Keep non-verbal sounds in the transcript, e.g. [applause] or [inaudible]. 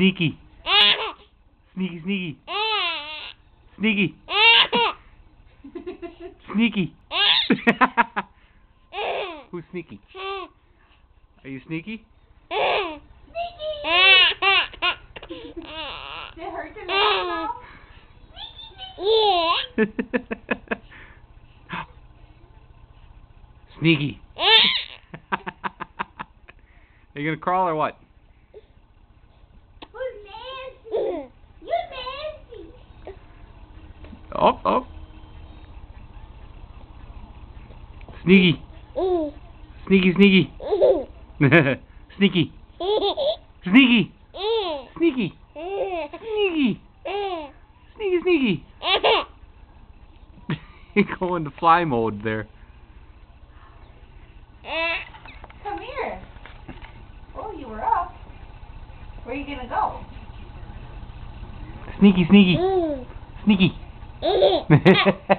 Sneaky. Sneaky, sneaky. Sneaky. Sneaky. [laughs] Who's sneaky? Are you sneaky? Did it hurt your leg sneaky. [laughs] Are you gonna crawl or what? Who's nasty? You nasty. Oh, oh. [laughs] Sneaky. Sneaky, sneaky. sneaky. Sneaky. Sneaky. [laughs] Sneaky. Sneaky, sneaky. go into fly mode there. Come here. Oh, you were up. Where are you gonna go? Sneaky, sneaky. Mm. Sneaky. Idiot. [laughs]